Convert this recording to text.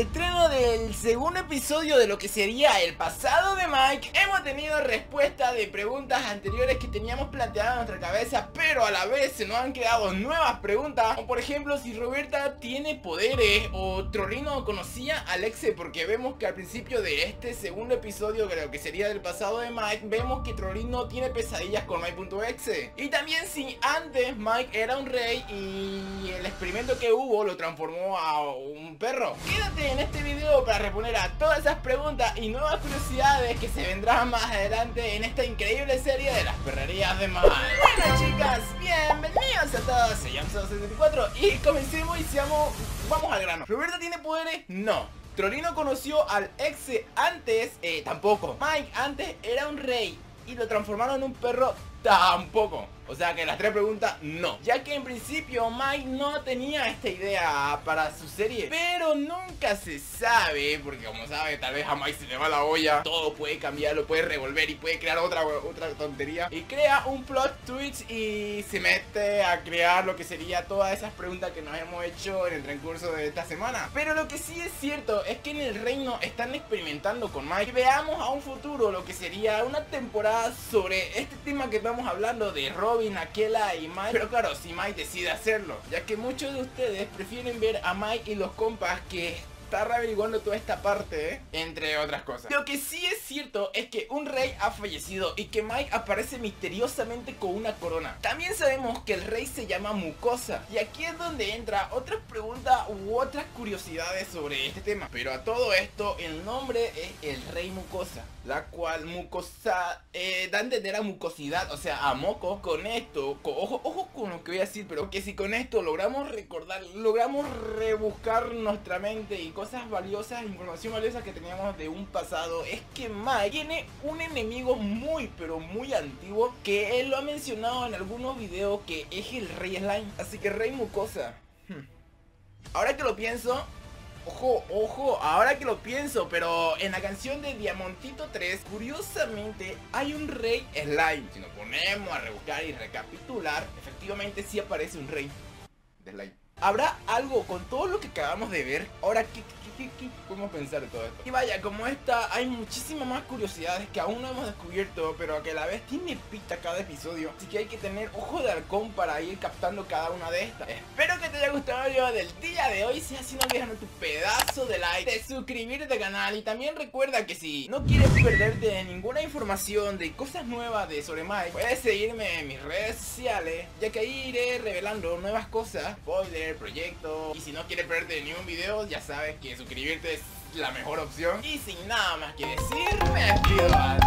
estreno del segundo episodio de lo que sería el pasado de Mike Hemos tenido respuesta de preguntas anteriores que teníamos planteadas en nuestra cabeza Pero a la vez se nos han quedado nuevas preguntas. Como por ejemplo si Roberta tiene poderes o Trollino conocía a Alexe Porque vemos que al principio de este segundo episodio, creo que sería del pasado de Mike Vemos que Trollino tiene pesadillas con Mike.exe Y también si antes Mike era un rey y el experimento que hubo lo transformó a un perro. Quédate en este video para responder a todas esas preguntas y nuevas curiosidades que se vendrán más adelante en esta increíble serie de las perrerías de Mike Bueno chicas, bienvenidos a todos, soy Yamso74 y comencemos y seamos, vamos al grano. ¿Roberta tiene poderes? No. Trolino conoció al ex antes, eh, tampoco. Mike antes era un rey y lo transformaron en un perro, tampoco. O sea que las tres preguntas no. Ya que en principio Mike no tenía esta idea para su serie Pero nunca se sabe Porque como sabe tal vez a Mike se le va la olla. Todo puede cambiar, lo puede revolver y puede crear otra, otra tontería. Y crea un plot twist y se mete a crear lo que sería todas esas preguntas que nos hemos hecho en el transcurso de esta semana. Pero lo que sí es cierto es que en el reino están experimentando con Mike. Y veamos a un futuro lo que sería una temporada sobre este tema que estamos hablando de Robin Aquela y Mike Pero claro, si Mike decide hacerlo Ya que muchos de ustedes prefieren ver a Mike y los compas que está reaveriguando toda esta parte, ¿eh? entre otras cosas. Lo que sí es cierto es que un rey ha fallecido y que Mike aparece misteriosamente con una corona. También sabemos que el rey se llama Mucosa. Y aquí es donde entra otras preguntas u otras curiosidades sobre este tema. Pero a todo esto, el nombre es el rey Mucosa. La cual mucosa eh, da a entender a mucosidad, o sea, a moco. Con esto, ojo, ojo con lo que voy a decir, pero que si con esto logramos recordar, logramos rebuscar nuestra mente y cosas valiosas, información valiosa que teníamos de un pasado es que Mike tiene un enemigo muy pero muy antiguo que él lo ha mencionado en algunos videos que es el Rey Slime, así que Rey Mucosa. Hmm. Ahora que lo pienso, Ojo, ojo, ahora que lo pienso, pero en la canción de Diamantito 3, curiosamente hay un rey slime. Si nos ponemos a rebuscar y recapitular, efectivamente sí aparece un rey de slime. ¿Habrá algo con todo lo que acabamos de ver? Ahora, ¿qué, qué, podemos pensar de todo esto? Y vaya, como esta, hay muchísimas más curiosidades que aún no hemos descubierto, pero que a la vez tiene pista cada episodio. Así que hay que tener ojo de halcón para ir captando cada una de estas. Espero que te haya gustado el video del día de hoy. Si así no olvides tu pedazo de like, de suscribirte al canal. Y también recuerda que si no quieres perderte de ninguna información de cosas nuevas de sobre Mike, puedes seguirme en mis redes sociales, ya que ahí iré revelando nuevas cosas, spoilers proyecto. Y si no quieres perderte ningún video, ya sabes que suscribirte es la mejor opción. Y sin nada más que decir, me despido.